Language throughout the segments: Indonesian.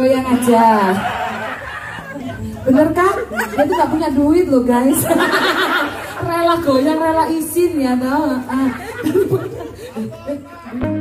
Goyang aja. Bener kan? Dia tuh gak punya duit loh guys. rela goyang, rela izin ya no. Ah.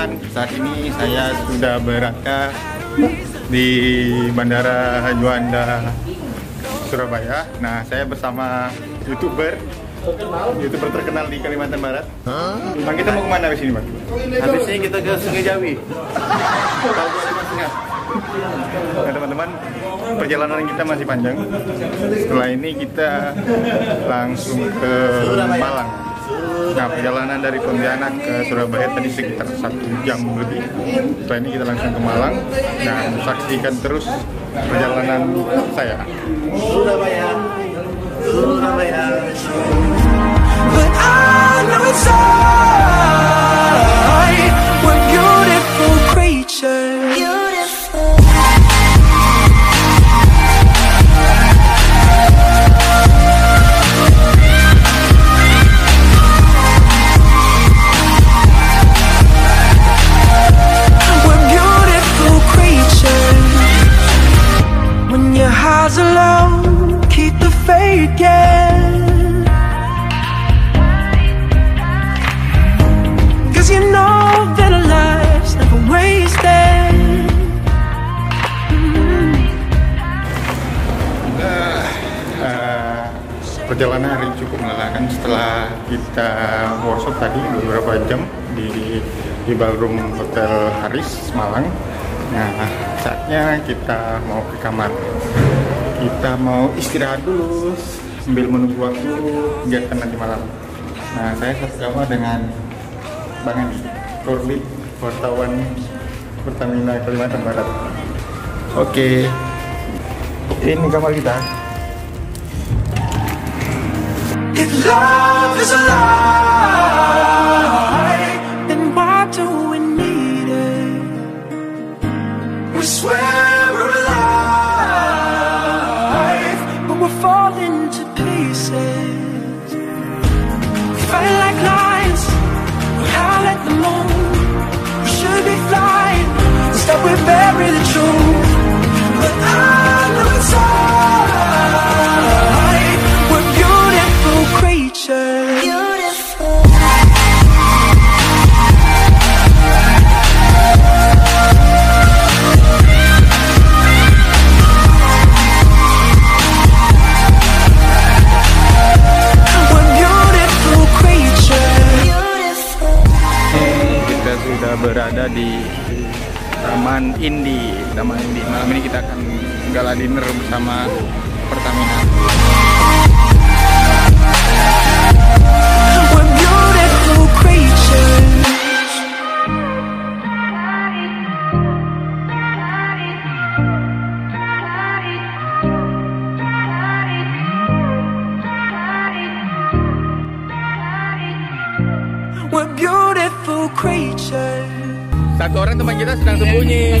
teman-teman, saat ini saya sudah berada di Bandara Juanda Surabaya. Nah, saya bersama youtuber youtuber terkenal di Kalimantan Barat. Bang, kita mau ke mana habis ini, Bang? Habis ini kita ke Sungai Jawi. Nah, teman-teman, perjalanan kita masih panjang. Setelah ini kita langsung ke Malang. Nah, perjalanan dari Pontianak ke Surabaya tadi sekitar satu jam lebih. Setelah ini kita langsung ke Malang dan saksikan terus perjalanan saya. Surabaya. Surabaya. Perjalanan hari cukup melelahkan setelah kita workshop tadi beberapa jam di di ballroom Hotel Haris Malang. Nah, saatnya kita mau ke kamar. Kita mau istirahat dulu sambil menunggu waktu kegiatan nanti malam. Nah, saya satu kamar dengan Bang Andi, Korlip, wartawan Pertamina Kalimantan Barat. Oke, ini kamar kita. love is alive. Indi. Taman Indi. Malam ini kita akan gala dinner bersama Pertamina. We're beautiful creatures. Satu orang teman kita sedang sembunyi.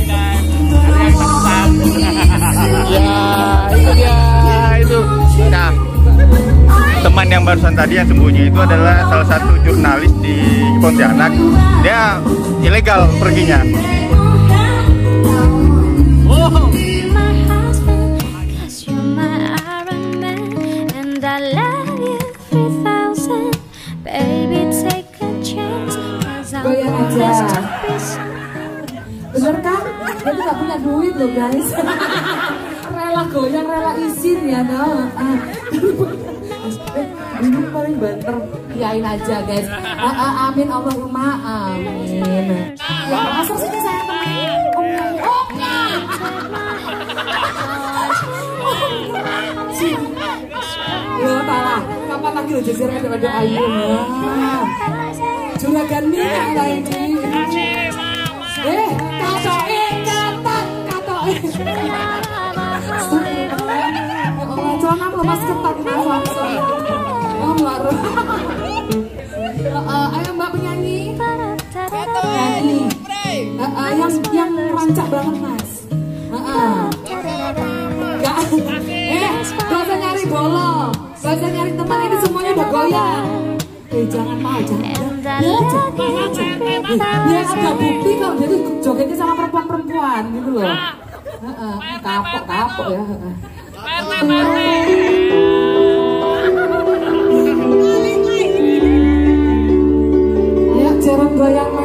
ya, itu dia. Itu. Nah, teman yang barusan tadi yang sembunyi itu adalah salah satu jurnalis di Pontianak. Dia ilegal perginya. nggak punya duit loh guys. Rela goyang rela izin ya tau. Ah. Eh, ini paling banter. Kiain aja guys. A -a ah, ah, amin Allahumma amin. Ya, Masuk sini saya temenin oke. Ya, parah. Kapan lagi lo jajar pada Ayu? Iya. Juragan Mina lagi. ini. Eh, kacau Mas ketat Mas. Samson Oh luar. uh, eh, Ayo Mbak penyanyi. Penyanyi. uh, uh, Yang yang rancak banget Mas. Uh, uh. Gak Eh bahasa nyari bolong Bahasa nyari teman ini semuanya udah goyang. Eh jangan mau jangan. Ya jangan. Ya sudah bukti kalau dia tuh jogetnya sama perempuan-perempuan gitu loh. Kapok kapok ya. Pernah, pernah. bayangkan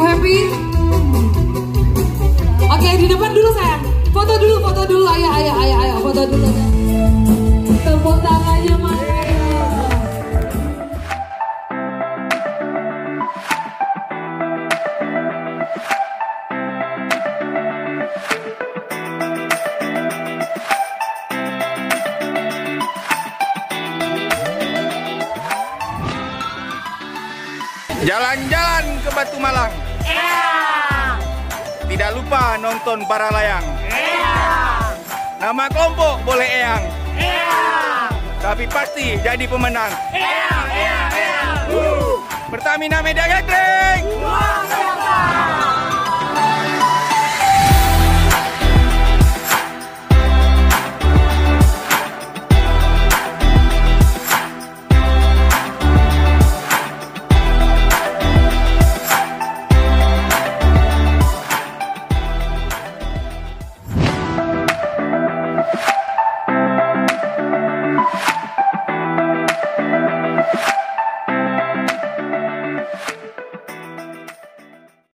Happy. Oke, di depan dulu sayang. Foto dulu, foto dulu. Ayo, ayo, ayo, ayo, foto dulu. Tepuk tangannya mana? jalan-jalan ke Batu Malang. Tidak lupa nonton para layang. Eyang. Nama kelompok boleh eyang. Eyang. Tapi pasti jadi pemenang. Eyang, eyang, eyang. Pertamina Medan Gatling. siapa?